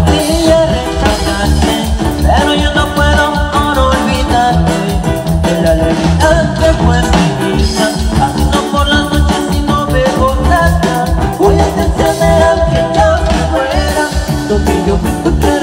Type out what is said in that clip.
día rechazarte Pero yo no puedo por olvidarte. De la alegría que fue mi vida Ando por las noches y no veo nada Voy a intentar que yo me muera Lo que yo me